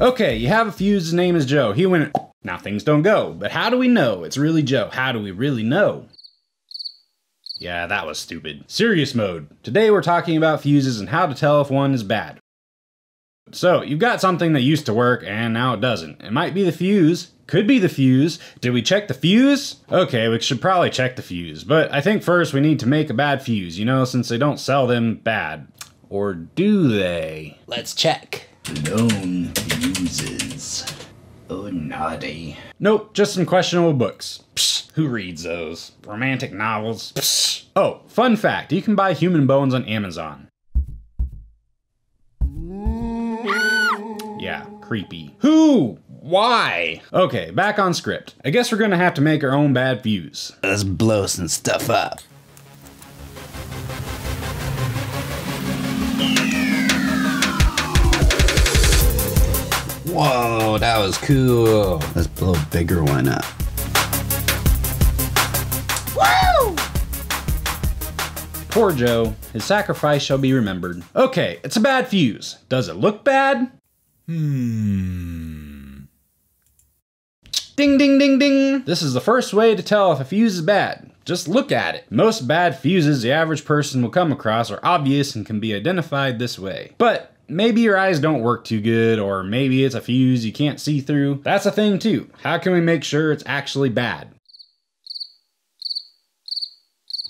Okay, you have a fuse, his name is Joe. He went, now things don't go. But how do we know it's really Joe? How do we really know? Yeah, that was stupid. Serious mode. Today we're talking about fuses and how to tell if one is bad. So, you've got something that used to work and now it doesn't. It might be the fuse, could be the fuse. Did we check the fuse? Okay, we should probably check the fuse, but I think first we need to make a bad fuse, you know, since they don't sell them bad. Or do they? Let's check. Known fuses. Oh, naughty. Nope, just some questionable books. Psst, who reads those? Romantic novels? Psst. Oh, fun fact you can buy human bones on Amazon. Yeah, creepy. Who? Why? Okay, back on script. I guess we're gonna have to make our own bad fuse. Let's blow some stuff up. Whoa, that was cool. Let's blow a bigger one up. Poor Joe. His sacrifice shall be remembered. Okay, it's a bad fuse. Does it look bad? Hmm. Ding ding ding ding. This is the first way to tell if a fuse is bad. Just look at it. Most bad fuses the average person will come across are obvious and can be identified this way. But maybe your eyes don't work too good, or maybe it's a fuse you can't see through. That's a thing too. How can we make sure it's actually bad?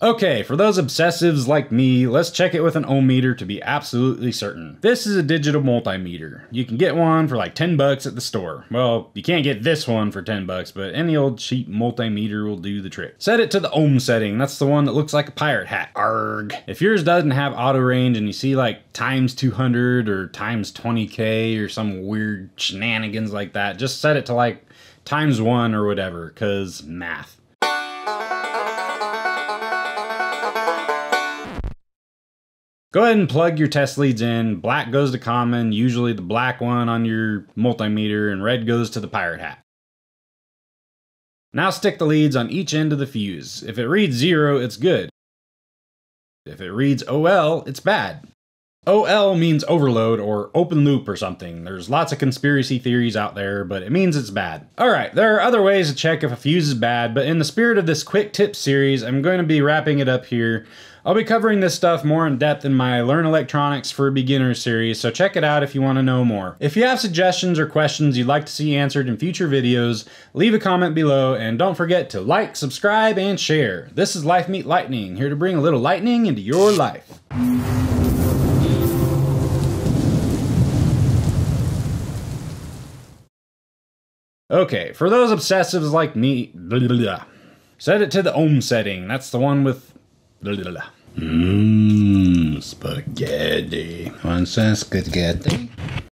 Okay, for those obsessives like me, let's check it with an ohm meter to be absolutely certain. This is a digital multimeter. You can get one for like 10 bucks at the store. Well, you can't get this one for 10 bucks, but any old cheap multimeter will do the trick. Set it to the ohm setting. That's the one that looks like a pirate hat. Arg. If yours doesn't have auto range and you see like times 200 or times 20k or some weird shenanigans like that, just set it to like times one or whatever, cause math. Go ahead and plug your test leads in. Black goes to common, usually the black one on your multimeter, and red goes to the pirate hat. Now stick the leads on each end of the fuse. If it reads zero, it's good. If it reads OL, it's bad. OL means overload or open loop or something. There's lots of conspiracy theories out there, but it means it's bad. Alright, there are other ways to check if a fuse is bad, but in the spirit of this quick tip series, I'm going to be wrapping it up here. I'll be covering this stuff more in depth in my Learn Electronics for Beginners series, so check it out if you want to know more. If you have suggestions or questions you'd like to see answered in future videos, leave a comment below, and don't forget to like, subscribe, and share. This is Life Meet Lightning, here to bring a little lightning into your life. Okay, for those obsessives like me, blah, blah, blah, set it to the ohm setting. That's the one with blah, blah, blah. Mmm, spaghetti. Spaghetti?